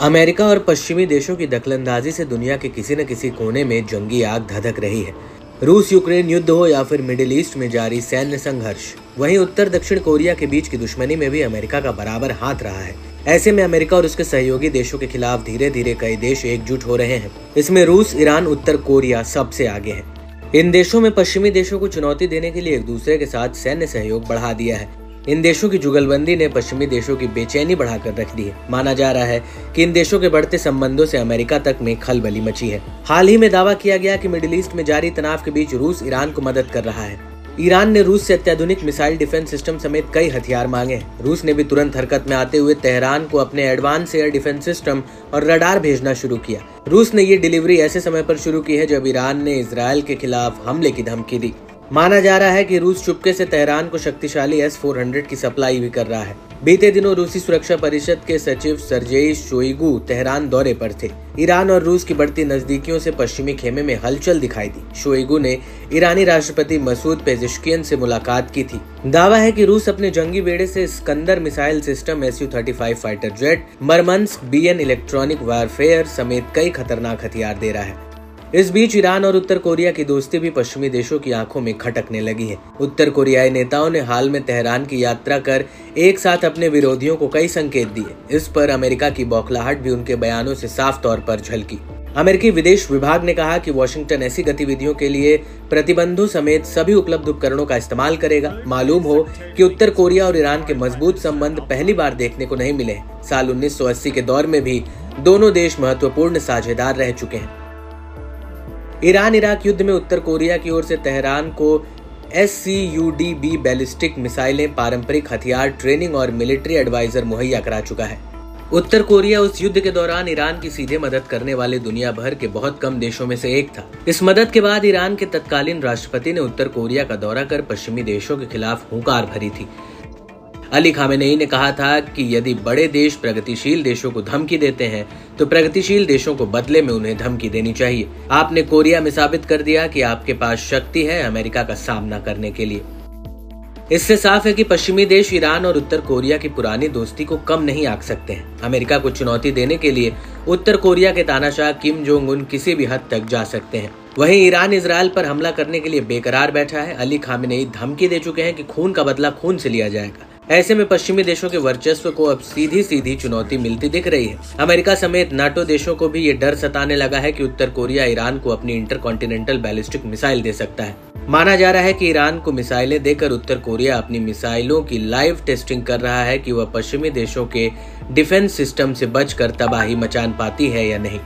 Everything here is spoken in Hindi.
अमेरिका और पश्चिमी देशों की दखलंदाजी से दुनिया के किसी न किसी कोने में जंगी आग धधक रही है। रूस, यूक्रेन युद्ध हो या फिर मिडिल ईस्ट में जारी सैन्य संघर्ष, वहीं उत्तर दक्षिण कोरिया के बीच की दुश्मनी में भी अमेरिका का बराबर हाथ रहा है। ऐसे में अमेरिका और उसके सहयोगी देशों के खिलाफ धीरे धीरे कई देश एकजुट हो रहे हैं। इसमें रूस, ईरान, उत्तर कोरिया सबसे आगे है। इन देशों में पश्चिमी देशों को चुनौती देने के लिए एक दूसरे के साथ सैन्य सहयोग बढ़ा दिया है। इन देशों की जुगलबंदी ने पश्चिमी देशों की बेचैनी बढ़ाकर रख दी है। माना जा रहा है कि इन देशों के बढ़ते संबंधों से अमेरिका तक में खलबली मची है। हाल ही में दावा किया गया कि मिडिल ईस्ट में जारी तनाव के बीच रूस ईरान को मदद कर रहा है। ईरान ने रूस से अत्याधुनिक मिसाइल डिफेंस सिस्टम समेत कई हथियार मांगे रूस ने भी तुरंत हरकत में आते हुए तेहरान को अपने एडवांस एयर डिफेंस सिस्टम और रडार भेजना शुरू किया। रूस ने ये डिलीवरी ऐसे समय पर शुरू की है जब ईरान ने इसराइल के खिलाफ हमले की धमकी दी। माना जा रहा है कि रूस चुपके से तेहरान को शक्तिशाली एस फोर की सप्लाई भी कर रहा है। बीते दिनों रूसी सुरक्षा परिषद के सचिव सरजेई शोइगु तेहरान दौरे पर थे। ईरान और रूस की बढ़ती नजदीकियों से पश्चिमी खेमे में हलचल दिखाई दी। शोइगु ने ईरानी राष्ट्रपति मसूद पेजिशकियन से मुलाकात की थी। दावा है कि रूस अपने जंगी बेड़े से Iskander missile system S U fighter jet मरमंस B N electronic warfare समेत कई खतरनाक हथियार दे रहा है। इस बीच ईरान और उत्तर कोरिया की दोस्ती भी पश्चिमी देशों की आँखों में खटकने लगी है। उत्तर कोरियाई नेताओं ने हाल में तेहरान की यात्रा कर एक साथ अपने विरोधियों को कई संकेत दिए। इस पर अमेरिका की बौखलाहट भी उनके बयानों से साफ़ तौर पर झलकी। अमेरिकी विदेश विभाग ने कहा कि वॉशिंगटन ऐसी गतिविधियों के लिए प्रतिबंधों समेत सभी उपलब्ध उपकरणों का इस्तेमाल करेगा। मालूम हो कि उत्तर कोरिया और ईरान के मज़बूत संबंध पहली बार देखने को नहीं मिले साल 1980 के दौर में भी दोनों देश महत्वपूर्ण साझेदार रह चुके हैं। ईरान इराक युद्ध में उत्तर कोरिया की ओर से तेहरान को S C U D B ballistic मिसाइलें, पारंपरिक हथियार, ट्रेनिंग और मिलिट्री एडवाइजर मुहैया करा चुका है। उत्तर कोरिया उस युद्ध के दौरान ईरान की सीधे मदद करने वाले दुनिया भर के बहुत कम देशों में से एक था। इस मदद के बाद ईरान के तत्कालीन राष्ट्रपति ने उत्तर कोरिया का दौरा कर पश्चिमी देशों के खिलाफ हुंकार भरी थी। अली खामेनेई ने कहा था कि यदि बड़े देश प्रगतिशील देशों को धमकी देते हैं तो प्रगतिशील देशों को बदले में उन्हें धमकी देनी चाहिए। आपने कोरिया में साबित कर दिया कि आपके पास शक्ति है अमेरिका का सामना करने के लिए। इससे साफ़ है कि पश्चिमी देश ईरान और उत्तर कोरिया की पुरानी दोस्ती को कम नहीं आंक सकते हैं। अमेरिका को चुनौती देने के लिए उत्तर कोरिया के तानाशाह किम जोंग उन किसी भी हद तक जा सकते हैं। वहीं ईरान इसराइल पर हमला करने के लिए बेकरार बैठा है। अली खामिनेई धमकी दे चुके हैं कि खून का बदला खून से लिया जाएगा। ऐसे में पश्चिमी देशों के वर्चस्व को अब सीधी सीधी चुनौती मिलती दिख रही है। अमेरिका समेत नाटो देशों को भी ये डर सताने लगा है कि उत्तर कोरिया ईरान को अपनी इंटर कॉन्टिनेंटल बैलिस्टिक मिसाइल दे सकता है। माना जा रहा है कि ईरान को मिसाइलें देकर उत्तर कोरिया अपनी मिसाइलों की लाइव टेस्टिंग कर रहा है कि वह पश्चिमी देशों के डिफेंस सिस्टम से बचकर तबाही मचान पाती है या नहीं।